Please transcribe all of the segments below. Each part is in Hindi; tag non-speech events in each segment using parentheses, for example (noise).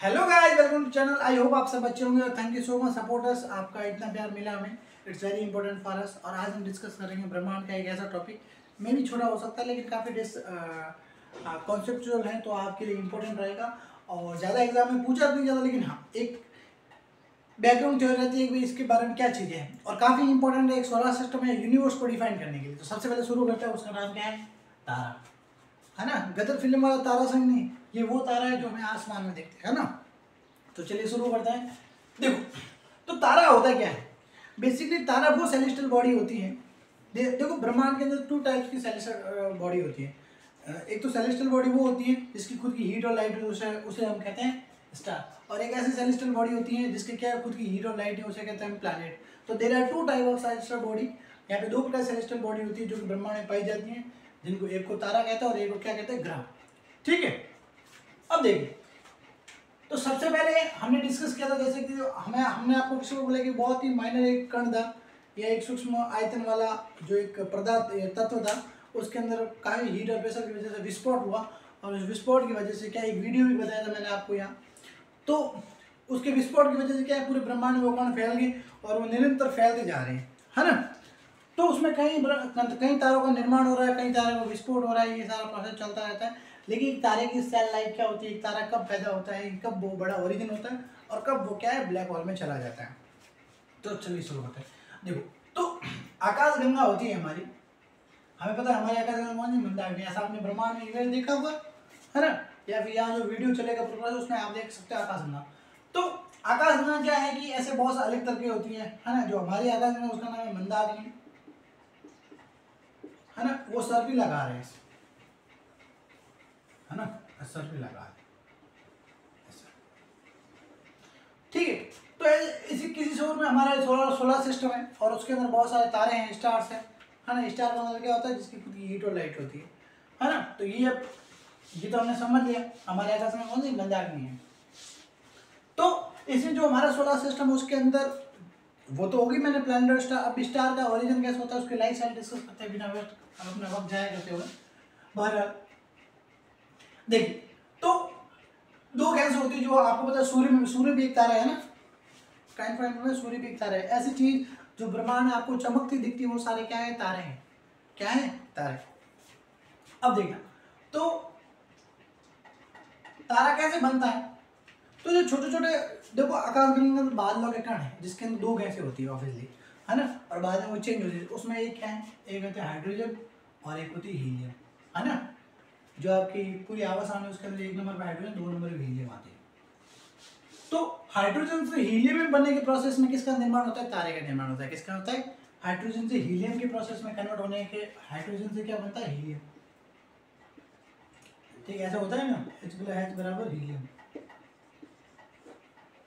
Hello guys welcome to channel I hope आप सब अच्छे होंगे और thank you so much supporters आपका इतना प्यार मिला हमें. It's very important for us और आज हम डिस्कस करेंगे ब्रह्मांड का एक ऐसा टॉपिक मे भी छोटा हो सकता है, लेकिन काफ़ी डिस कॉन्सेप्चुअल है तो आपके लिए इंपॉर्टेंट रहेगा. और ज़्यादा एग्ज़ाम में पूछा नहीं ज़्यादा लेकिन हाँ एक बैकग्राउंड थ्योरी रहती है कि इसके बारे में क्या चीज़ें हैं. और काफ़ी इंपॉर्टेंट है, एक सोलर सिस्टम है यूनिवर्स को डिफाइन करने के लिए. तो सबसे पहले शुरू करते हैं, उसका नाम क्या है? तारा. है ना? गदर फ़िल्म वाला तारा संग नहीं. ये वो तारा है जो हमें आसमान में देखते हैं ना? तो चलिए शुरू करते हैं। देखो तो तारा होता क्या है? बेसिकली तारा वो सेलेस्टियल बॉडी होती है। दे, देखो ब्रह्मांड के अंदर टू टाइप्स की सेलेस्टियल बॉडी होती है। एक तो सेलेस्टियल बॉडी वो होती है जिसकी खुद की हीट और लाइट है उसे उसे हम कहते हैं स्टार और एक ऐसी सेलेस्टियल बॉडी होती है जिसके क्या खुद की हीट और लाइट है उसे कहते हैं प्लैनेट तो there are two type of celestial body यहाँ पे दो प्रकार सेलेस्टियल बॉडी होती है जो कि ब्रह्मांड में पाई जाती है जिनको एक को तारा कहते हैं और एक को क्या कहते हैं ग्रह. ठीक है? अब देखिए। तो सबसे पहले हमने डिस्कस किया था जैसे कि हमें, हमने आपको किसी को बोला कि बहुत ही माइनर एक कण था, या एक सूक्ष्म आयतन वाला जो एक पदार्थ तत्व था, उसके अंदर काफ़ी हीट और प्रेशर की वजह से विस्फोट हुआ, और उस विस्फोट की वजह से क्या एक वीडियो भी बताया था मैंने आपको यहाँ। तो उसके विस्फोट की वजह से क्या है, पूरे ब्रह्मांड में वो कण फैल गए और वो निरंतर फैलते जा रहे हैं, है ना? तो उसमें ब्र- कई तारों का निर्माण हो रहा है कई तारों का विस्फोट हो रहा है, ये सारा प्रोसेस चलता रहता है। लेकिन एक तारे की सेल लाइफ क्या होती है? एक तारा कब पैदा होता है? कब वो बड़ा ओरिजिन होता है? और कब वो क्या है? ब्लैक होल में चला जाता है। तो चलिए शुरू करते हैं। देखो तो आकाश गंगा होती है हमारी। हमें पता है हमारी आकाश गंगा कौन सी? मंदाकिनी ऐसा आपने ब्रह्मांड में इमेज देखा हुआ है ना? या फिर यहाँ जो वीडियो चलेगा प्रोग्रेस उसमें आप देख सकते हो आकाश गंगा तो आकाश गंगा क्या है कि ऐसे बहुत से अलग तरह की होती है है ना? जो हमारी आकाश गंगा उसका नाम है मंदाकिनी। है ना? वो सर भी लगा रहे हैं। है ना? सर भी लगा रहे ठीक है तो इसी, किसी शोर में हमारा सोलर सोलर सिस्टम है और उसके अंदर बहुत सारे तारे हैं स्टार्स हैं, है ना? स्टार का मतलब क्या होता है? जिसकी खुद की हीट और लाइट होती है। है ना? तो ये अब, ये तो हमने समझ लिया। हमारे आकाश में कौन सी? मंदाकिनी है। तो इसमें जो हमारा सोलर सिस्टम है, उसके अंदर, वो तो होगी मैंने प्लानट और स्टार अब स्टार का ओरिजिन कैसे होता है, उसकी लाइफ साइकिल डिस्कस करते हैं, बिना हम अपना वक्त जाया करते हुए। बहरहाल देखिए तो दो गैस होती है जो आपको पता है, सूर्य सूर्य भी एक तारा है ना? काइन पॉइंट में सूर्य भी एक तारा है ऐसी चीज़ जो ब्रह्मांड में आपको चमकती दिखती है, वो सारे क्या है? तारे हैं। क्या है? तारे। अब देखना। तो तारा कैसे बनता है? तो जो छोटे छोटे देखो, आकाश गंगा में बादलों के कण है, जिसके अंदर दो गैसें होती है ऑब्वियसली है ना? और बाद में वो चेंज होती है। उसमें एक क्या है? एक होता है हाइड्रोजन और एक होती है हीलियम है ना? जो आपकी पूरी आवास आने उसके अंदर एक नंबर पर हाइड्रोजन दो नंबर पे हीलियम आती है। तो हाइड्रोजन से हीलियम बनने के प्रोसेस में किसका निर्माण होता है? तारे का निर्माण होता है। किसका होता है? हाइड्रोजन से हीलियम के प्रोसेस में कन्वर्ट होने के हाइड्रोजन से क्या बनता है? हीलियम। ठीक ऐसा होता है ना? एच एच बराबर हीलियम।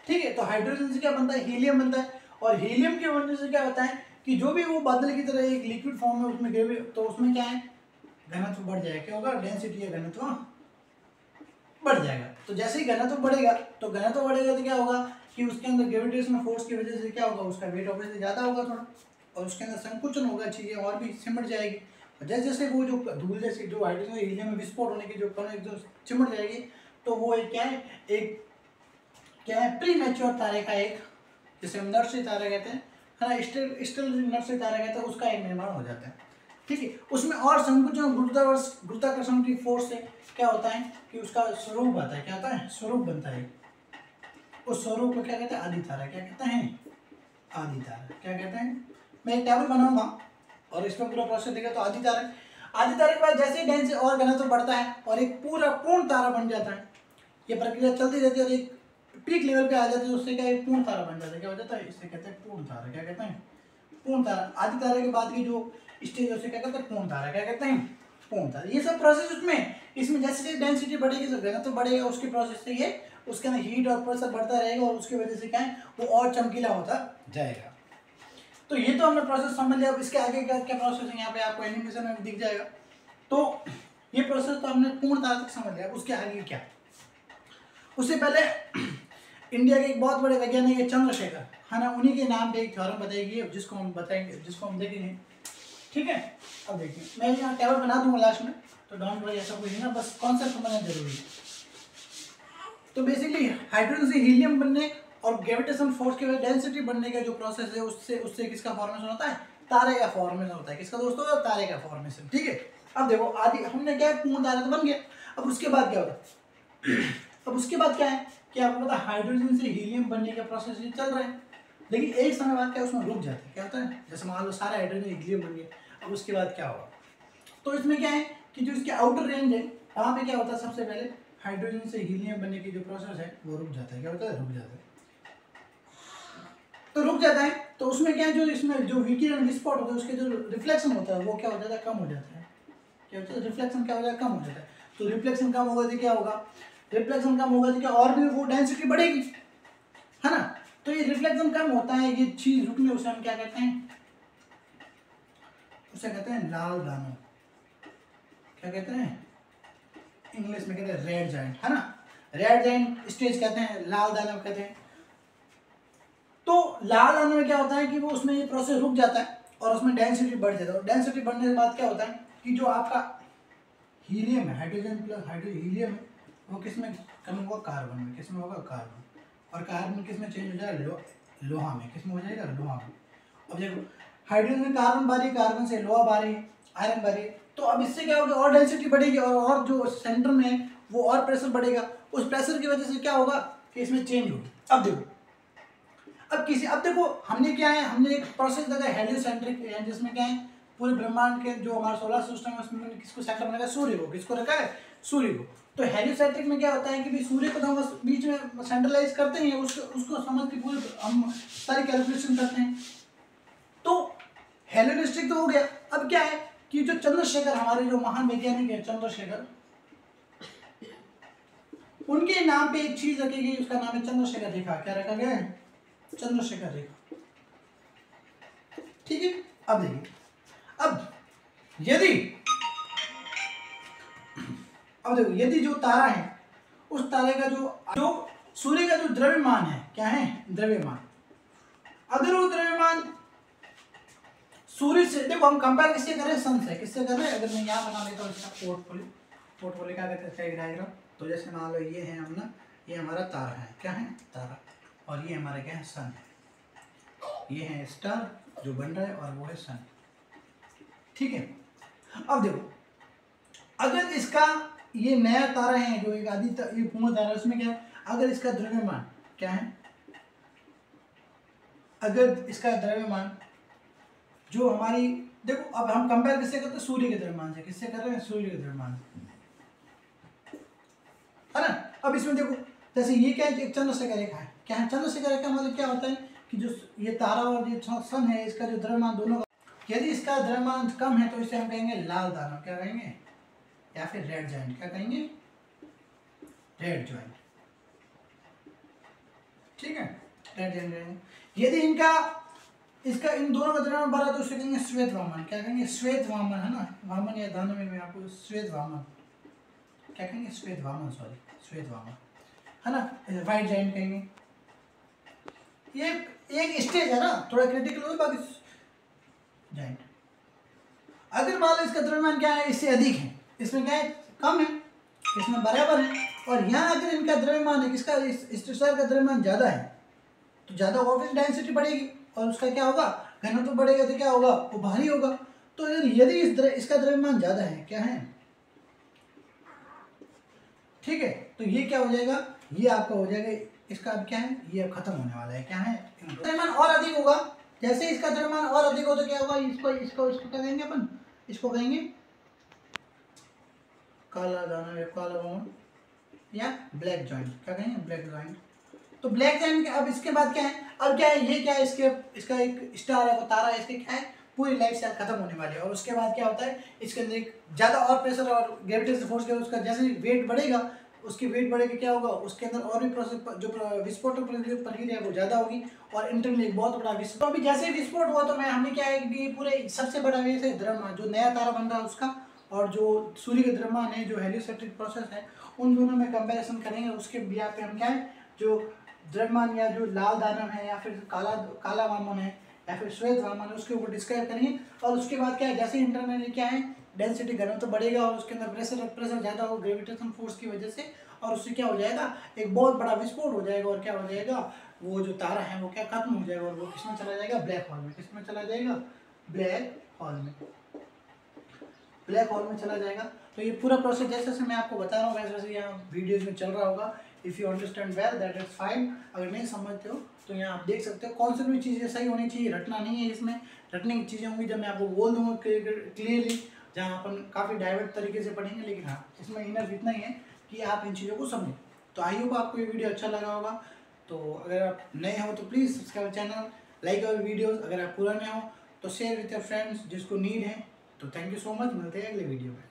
ठीक है तो हाइड्रोजन से क्या बनता है? हीलियम बनता है। और हीलियम के बनने से क्या होता है कि जो भी वो बादल की तरह एक लिक्विड फॉर्म में उसमें गिरे तो उसमें क्या है? घनत्व बढ़ जाएगा। क्या होगा? डेंसिटी या घनत्व बढ़ जाएगा। तो जैसे ही घनत्व बढ़ेगा तो घनत्व बढ़ेगा तो क्या होगा कि उसके अंदर ग्रेविटेशन फोर्स की वजह से क्या होगा? उसका वेट ऑब्वियसली ज़्यादा होगा थोड़ा, और उसके अंदर संकुचन होगा, चीज़ें और भी सिमट जाएगी। और जैसे जैसे वो जो धूल जैसे जो हाइड्रोजन हीलियम में विस्फोट होने की जो कण एक जो चिमट जाएगी तो वो एक क्या है? एक क्या है? प्री मेच्योर तारे का एक, जिसे हम नर्सरी तारा कहते हैं, है ना? स्टिल स्टिल नर्सरी तारा कहते हैं, उसका एक निर्माण हो जाता है। ठीक है, उसमें और संकुचन गुरुत्वाकर्ष, गुरुत्वाकर्षण की फोर्स से क्या होता है कि उसका स्वरूप आता है, क्या होता है? स्वरूप बनता है। उस स्वरूप को क्या कहते हैं? आदि तारा क्या कहते हैं? आदि तारा क्या कहते हैं? मैं एक टेबल बनाऊँगा और इसमें पूरा प्रोसेस देखा तो आदि तारा आदि तारे के बाद जैसे ही डेंस और घनत्व बढ़ता है और एक पूरा पूर्ण तारा बन जाता है, ये प्रक्रिया चलती रहती है और एक पीक लेवल पे आ जाती है, उससे क्या एक पूर्ण तारा बन जाता है। क्या हो जाता है? इससे कहते हैं पूर्ण तारा। क्या कहते हैं? पूर्ण तारा। आदि तारे के बाद की जो स्टेज उसे क्या कहते हैं पूर्ण तारा क्या कहते हैं पूर्ण तारा ये सब प्रोसेस उसमें, इसमें जैसे जैसे डेंसिटी बढ़ेगी तो घनत्व बढ़ेगा, उसके प्रोसेस से ये, उसके अंदर हीट और प्रेशर बढ़ता रहेगा और उसकी वजह से क्या है, वो और चमकीला होता जाएगा। तो ये तो हमने प्रोसेस समझ लिया, अब इसके आगे का क्या प्रोसेस है, यहाँ पे आपको एनिमेशन में दिख जाएगा। तो ये प्रोसेस तो हमने पूर्ण तारा तक समझ लिया, उसके आगे क्या? उससे पहले इंडिया के एक बहुत बड़े वैज्ञानिक है, चंद्रशेखर, है ना, उन्हीं के नाम पे एक थ्योरम बताएगी जिसको हम बताएँगे, जिसको हम देखेंगे। ठीक है? अब देखिए, मैं यहाँ टेबल बना दूँगा लास्ट में तो डोंट वरी ऐसा कुछ नहीं ना बस कॉन्सेप्ट समझना ज़रूरी है। तो बेसिकली हाइड्रोजन से हीलियम बनने और ग्रेविटेशन फोर्स की वजह डेंसिटी बनने का जो प्रोसेस है, उससे उससे किसका फॉर्मेशन होता है? तारे का फॉर्मेशन होता है। किसका दोस्तों तारे का फॉर्मेशन ठीक है? अब देखो, आदि, हमने क्या पूर्ण तारा तो बन गया। अब उसके बाद क्या होता है? (clears throat) अब उसके बाद क्या है? कि आपको पता हाइड्रोजन से हीलियम बनने का प्रोसेस चल रहा है। लेकिन एक समय बाद क्या उसमें रुक जाता है? क्या होता है? जैसे मान लो सारा हाइड्रोजन हीलियम बन गया, अब उसके बाद क्या होगा? तो इसमें क्या है कि जो इसके आउटर रेंज है, वहाँ पे क्या होता है सबसे पहले? हाइड्रोजन से हीलियम बनने की जो प्रोसेस है, वो रुक जाता है। क्या होता है? रुक जाता है। तो रुक जाता है। तो उसमें क्या है? जो इसमें जो विकिरण विस्फोट होता है, उसके जो रिफ्लेक्शन होता है, वो क्या हो जाता है? कम हो जाता है। क्या होता है? रिफ्लेक्शन क्या हो जाता है? कम हो जाता है। तो रिफ्लेक्शन कम होगा तो क्या होगा? रिफ्लेक्शन कम होगा तो क्या? और भी वो डेंसिटी बढ़ेगी। है ना? तो ये रिफ्लेक्शन कम होता है, ये चीज़ रुकने उसे हम क्या कहते हैं? उसे कहते हैं लाल दानों क्या कहते हैं? इंग्लिश में कहते हैं रेड जाइंट है ना? रेड जाइंट स्टेज कहते हैं, लाल दानव कहते हैं। तो लाल दानव में क्या होता है कि वो उसमें ये प्रोसेस रुक जाता है और उसमें डेंसिटी बढ़ जाता है। डेंसिटी बढ़ने के बाद क्या होता है कि जो आपका हीलियम है हाइड्रोजन प्लस हाइड्रोजन हीलियम है वो किसमें? कम होगा? कार्बन में। किसमें होगा? कार्बन और कार्बन किसमें चेंज हो जाएगा लो, लोहा में। किसमें हो जाएगा? लोहा में। अब देखो हाइड्रोजन में कार्बन बारी कार्बन से लोहा बारी आयरन बारी। तो अब इससे क्या होगा? और डेंसिटी बढ़ेगी और और जो सेंटर में वो और प्रेशर बढ़ेगा। उस प्रेशर की वजह से क्या होगा कि इसमें चेंज होगी। अब देखो अब किसी अब देखो हमने क्या है? हमने एक प्रोसेस देखा हेलियोसेंट्रिक जिसमें क्या है? पूरे ब्रह्मांड के जो हमारा सोलर सिस्टम है उसमें किसको सेंटर रखा सूर्य को। किसको रखा है? सूर्य को। तो हेलियोसेंट्रिक में क्या होता है कि भी सूर्य को तो हम बीच में सेंट्रलाइज करते हैं उसको उसको समझ के पूरे हम सारी कैलकुलेशन करते हैं। तो हेलियोस्टिक तो हो गया। अब क्या है कि जो चंद्रशेखर, हमारे जो महान वैज्ञानिक है चंद्रशेखर, उनके नाम पे एक चीज़ रखी गई, उसका नाम है चंद्रशेखर रेखा। क्या रखा गया है? चंद्रशेखर रेखा। ठीक है? अब देखिए। अब यदि अब देखो, यदि जो तारा है, उस तारे का जो जो सूर्य का जो द्रव्यमान है, क्या है? द्रव्यमान। अगर वो द्रव्यमान सूर्य से, देखो, हम कंपेयर किससे कर रहे हैं? सन से। किससे कर रहे हैं? अगर मैं यहाँ बना लेता हूँ पोर्टफोलियो पोर्टफोलियो क्या कहते हैं डायग्राम तो जैसे मान लो, ये है अपना ये हमारा तारा है। क्या है? तारा। और ये हमारा क्या है? सन है। ये है स्टार जो बन रहा है, और वो है सन ठीक है? अब देखो, अगर इसका ये नया तारा है जो एक आदि ये पूर्ण तारा है, उसमें क्या है? अगर इसका द्रव्यमान क्या है? अगर इसका द्रव्यमान जो हमारी, देखो, अब हम कंपेयर किससे करते सूर्य के द्रव्यमान से। किससे कर रहे हैं? सूर्य के द्रव्यमान से। है ना? अब इसमें देखो, जैसे ये क्या है एक चंद्रशेखर रेखा है। क्या है? चंद्रशेखर रेखा मतलब क्या होता है कि जो ये तारा और ये सन है, इसका जो द्रव्यमान दोनों का यदि इसका द्रव्यमान कम है तो इसे हम कहेंगे लाल दानव क्या कहेंगे? या फिर रेड जॉइंट क्या कहेंगे? रेड जॉइंट ठीक है? रेड जॉइंट यदि इनका, इसका इन दोनों का द्रव्यमान बढ़ा तो उसे कहेंगे श्वेत वामन। क्या कहेंगे? श्वेत वामन, है ना? वामन या दानव में आपको श्वेत वामन। क्या कहेंगे? श्वेत वामन सॉरी श्वेत वामन। है ना? वाइट जाइंट कहेंगे। ये एक स्टेज है ना? थोड़ा क्रिटिकल हो बाकी जाइंट अगर मान लो इसका द्रव्यमान क्या है? इससे अधिक है। इसमें क्या है? कम है। इसमें बराबर है। और यहाँ अगर इनका द्रव्यमान है किसका? इस का द्रव्यमान ज़्यादा है। तो ज़्यादा ऑफ़िस डेंसिटी बढ़ेगी। और उसका क्या होगा? घनत्व तो बढ़ेगा तो क्या होगा? वो भारी होगा। तो यदि इस द्र, इसका द्रव्यमान ज़्यादा है क्या है? ठीक है तो ये क्या हो जाएगा? ये आपका हो जाएगा इसका अब क्या है? ये अब खत्म होने वाला है। क्या है? द्रव्यमान और अधिक होगा। जैसे इसका द्रव्यमान और अधिक हो तो क्या होगा? इसको इसको इसको क्या कहेंगे अपन? इसको कहेंगे काला दाना काला या ब्लैक जॉइंट क्या कहेंगे ब्लैक जॉइंट तो ब्लैक जॉइंट अब इसके बाद क्या है? अब क्या है? ये क्या है? इसके, इसका एक स्टार है, वो तारा है, इसके क्या है? पूरी लाइफ स्टाइल खत्म होने वाली है। और उसके बाद क्या होता है? इसके अंदर एक ज़्यादा और प्रेशर और ग्रेविटेशन फोर्स के उसका जैसे वेट बढ़ेगा, उसकी वेट बढ़ेगी, क्या होगा? उसके अंदर और भी प्रोसेस जो विस्फोट प्रक्रिया वो ज़्यादा होगी। और इंटरनल एक बहुत बड़ा विस्फोट तो अभी जैसे विस्फोट हुआ तो मैं, हमने क्या है कि पूरे सबसे बड़ा वेस है द्रव्यमान जो नया तारा बन रहा है उसका और जो सूर्य के द्रव्यमान है, जो हेलियोसेट्रिक प्रोसेस है, उन दोनों में कंपैरिजन करेंगे, उसके बिया पे हम क्या है, जो द्रव्यमान या जो लाल दानव है, या फिर काला काला वामन है, या फिर श्वेत वामन है, उसके ऊपर डिस्क्राइब करेंगे। और उसके बाद क्या है, जैसे इंटरनली क्या है डेंसिटी गर्म तो बढ़ेगा और उसके अंदर प्रेशर प्रेशर ज़्यादा हो ग्रेविटेशन फोर्स की वजह से, और उससे क्या हो जाएगा, एक बहुत बड़ा विस्फोट हो जाएगा, और क्या हो जाएगा, वो जो तारा है, वो क्या खत्म हो जाएगा, और वो किसमें चला जाएगा ब्लैक होल में। किसमें चला जाएगा? ब्लैक होल में। ब्लैक होल में चला जाएगा। तो ये पूरा प्रोसेस जैसे जैसे मैं आपको बता रहा हूँ, वैसे वैसे यहाँ वीडियोज़ में चल रहा होगा। If you understand well that is fine अगर नहीं समझते हो तो यहाँ आप देख सकते हो, कौन सी भी चीज़ें सही होनी चाहिए, रटना नहीं है इसमें। रटने की चीज़ें होंगी जब मैं आपको बोल दूँगा क्लियरली जहाँ अपन काफ़ी डाइवर्ट तरीके से पढ़ेंगे, लेकिन हाँ इसमें इनर इतना ही है कि आप इन चीज़ों को समझें। तो आई होप आपको ये वीडियो अच्छा लगा होगा। तो अगर आप नए हो तो please subscribe channel like our videos अगर आप पुराने हो तो शेयर विथ योर फ्रेंड्स जिसको नीड है। तो थैंक यू सो मच मिलते हैं अगले वीडियो में।